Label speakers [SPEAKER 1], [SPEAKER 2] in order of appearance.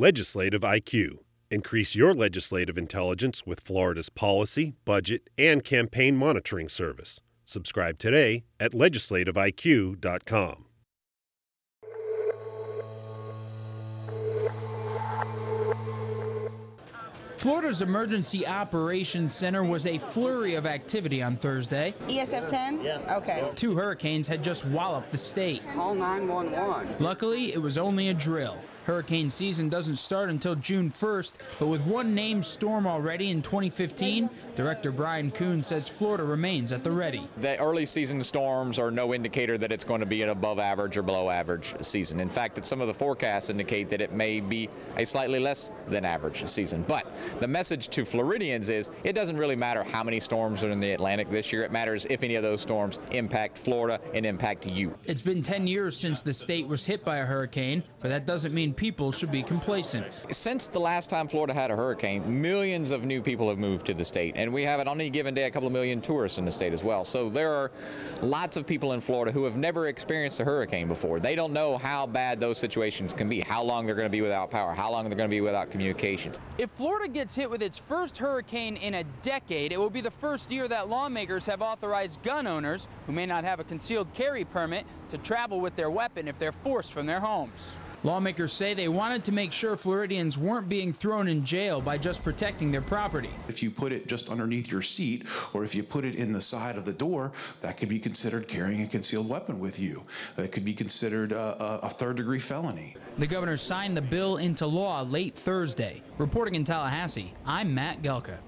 [SPEAKER 1] Legislative IQ. Increase your legislative intelligence with Florida's policy, budget, and campaign monitoring service. Subscribe today at legislativeiq.com.
[SPEAKER 2] Florida's Emergency Operations Center was a flurry of activity on Thursday.
[SPEAKER 3] ESF 10? Yeah. Okay.
[SPEAKER 2] Two hurricanes had just walloped the state.
[SPEAKER 4] Call 911.
[SPEAKER 2] Luckily, it was only a drill. Hurricane season doesn't start until June 1st, but with one named storm already in 2015, Director Bryan Koon says Florida remains at the ready.
[SPEAKER 5] The early season storms are no indicator that it's going to be an above average or below average season. In fact, some of the forecasts indicate that it may be a slightly less than average season. But the message to Floridians is it doesn't really matter how many storms are in the Atlantic this year. It matters if any of those storms impact Florida and impact you.
[SPEAKER 2] It's been 10 years since the state was hit by a hurricane, but that doesn't mean people should be complacent.
[SPEAKER 5] Since the last time Florida had a hurricane, millions of new people have moved to the state, and we have it on any given day a couple of million tourists in the state as well. So there are lots of people in Florida who have never experienced a hurricane before. They don't know how bad those situations can be, how long they're going to be without power, how long they're going to be without communications.
[SPEAKER 2] If Florida gets hit with its first hurricane in a decade, it will be the first year that lawmakers have authorized gun owners who may not have a concealed carry permit to travel with their weapon if they're forced from their homes. Lawmakers say they wanted to make sure Floridians weren't being thrown in jail by just protecting their property.
[SPEAKER 6] If you put it just underneath your seat or if you put it in the side of the door, that could be considered carrying a concealed weapon with you. That could be considered a, a third degree felony.
[SPEAKER 2] The governor signed the bill into law late Thursday. Reporting in Tallahassee, I'm Matt Galka.